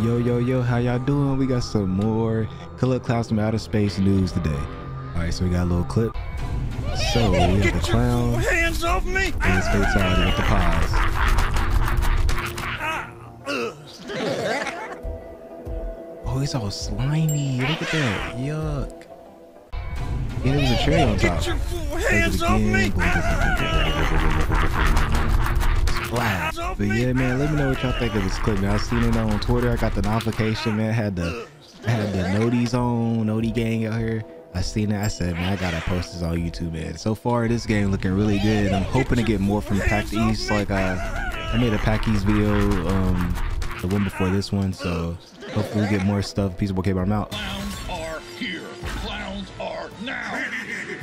Yo, yo, yo, how y'all doing? We got some more Killer Klowns from Outer Space news today. All right, so we got a little clip. So we have the clown. Hands off me! And his fatality with the pies. Oh, he's all slimy. Look at that. Yuck. Yeah, there was a cherry on top. Get your four Does it hands off me! But yeah, man, let me know what y'all think of this clip, man. I seen it on Twitter. I got the notification, man. I had the I had the Noties on, Nodie gang out here. I seen it. I said, man, I gotta post this on YouTube, man. So far, this game looking really good. I'm hoping to get more from PAX East. Like I, I made a PAX East video, um, the one before this one. So hopefully we get more stuff. Peaceable, okay, but I'm out. Clowns are here. Clowns are now.